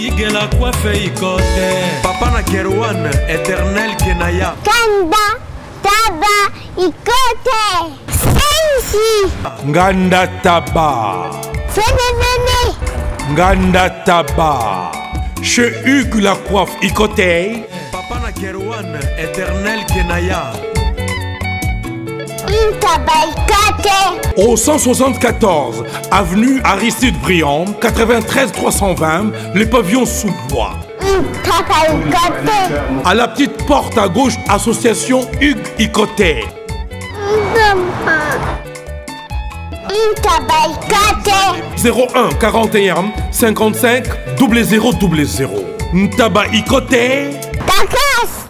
igela coiffe ikote papa na kerwan éternel kenaya. Kanda taba ikote. Sensi nganda taba. Fenefene. Nganda taba. Chez Hugues la coiffe Icotey papa na kerwan éternel kenaya. ikote au 174 avenue Aristide Briand 93 320 les pavillons sous bois. À la petite porte à gauche association Hugues ikote 01 41 55 00 00 Ntaba Icotey takas